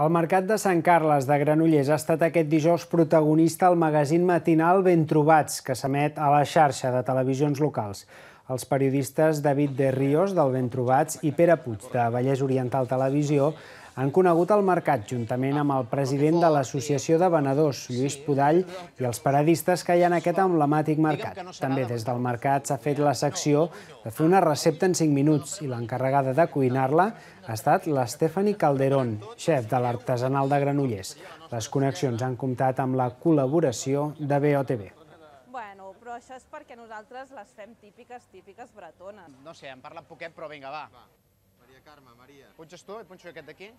El Mercat de Sant Carles de Granollers ha estat aquest dijous protagonista al magazín matinal Ben Trobats, que s'emet a la xarxa de televisions locals. Els periodistes David de Ríos, del Ben Trobats, i Pere Puig, de Vallès Oriental Televisió, han conegut el mercat juntament amb el president de l'Associació de Venedors, Lluís Podall, i els paradistes que hi ha en aquest emblemàtic mercat. També des del mercat s'ha fet la secció de fer una recepta en 5 minuts i l'encarregada de cuinar-la ha estat l'Estefani Calderón, xef de l'artesanal de Granollers. Les connexions han comptat amb la col·laboració de BOTV. Bueno, però això és perquè nosaltres les fem típiques, típiques bretones. No sé, em parla poquet, però vinga, va. Maria Carme, Maria. Punxes tu i punxo aquest d'aquí?